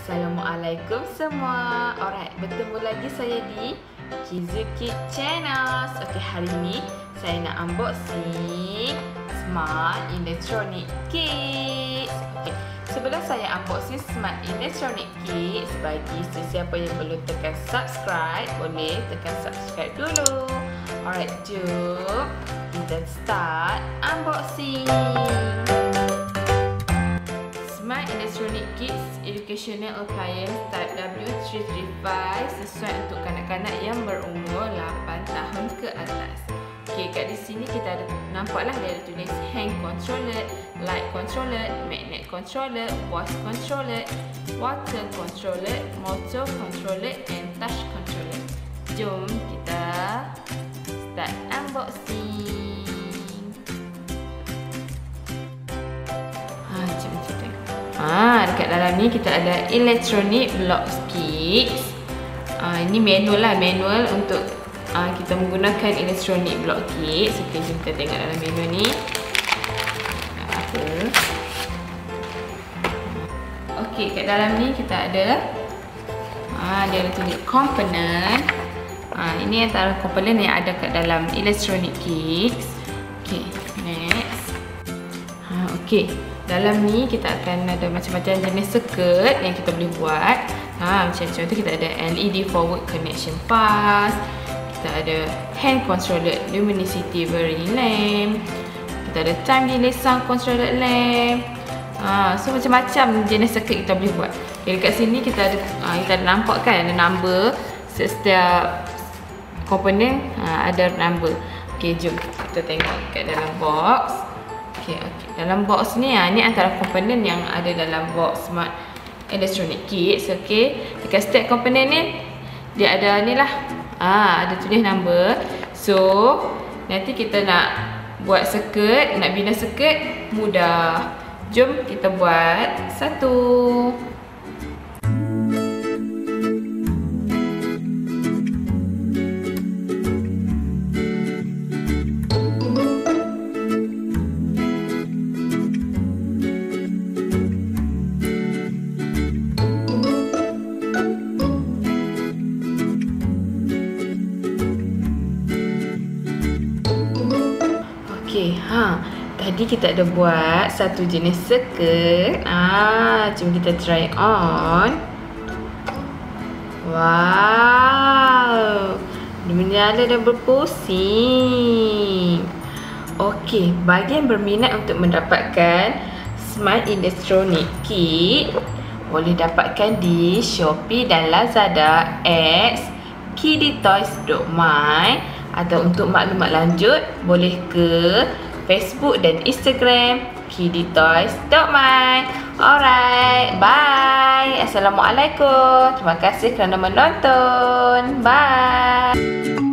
Assalamualaikum semua. Alright, bertemu lagi saya di Kizuki Channels. Okay, hari ini saya nak unboxing Smart Electronic Kits. Okay, sebelum saya unboxing Smart Electronic Kits Bagi sesiapa yang belum tekan subscribe Boleh tekan subscribe dulu. Alright, jom kita start unboxing Electronic Kits Educational Appliance Type W335 sesuai untuk kanak-kanak yang berumur 8 tahun ke atas. Okey, kat di sini kita ada nampaklah dia ada tulis hand controller, light controller, magnet controller, voice controller, water controller, motor controller and touch controller. Jom kita start unboxing. Ha, dekat dalam ni kita ada electronic block kits. Ha, ini manual lah, manual untuk ha, kita menggunakan electronic block kits. Okey, jom kita tengok dalam menu ni. Apa? Okey, kat dalam ni kita ada ha, dia ada tulis component. Ha, ini antara komponen yang ada kat dalam electronic kits. Okey, next. Ha, okey. Dalam ni kita akan ada macam-macam jenis circuit yang kita boleh buat. Ha, macam contoh kita ada LED forward connection pass. Kita ada hand controller luminosity varying lamp. Kita ada time delay sound controller lamp. Ha, so macam-macam jenis circuit kita boleh buat. Okay, dekat sini kita ada ha, kita ada nampak kan ada number setiap komponen ha, ada number. Okey, jom kita tengok kat dalam box. Okay, okay. Dalam box ni, ah, ni antara komponen yang ada dalam box smart electronic kits. Okay. Dekat setiap komponen ni, dia ada ni lah. Ah, ada tulis number. So, nanti kita nak buat circuit, nak bina circuit, mudah. Jom kita buat satu. Okey, ha. Tadi kita ada buat satu jenis circle. Ah, jom kita try on. Wow. Menyala dan berpusing. Okey, bagi yang berminat untuk mendapatkan Smart Electronic Kit, boleh dapatkan di Shopee dan Lazada X kiddytoys.my atau untuk maklumat lanjut boleh ke Facebook dan Instagram kiddytoys.my Alright, bye. Assalamualaikum. Terima kasih kerana menonton. Bye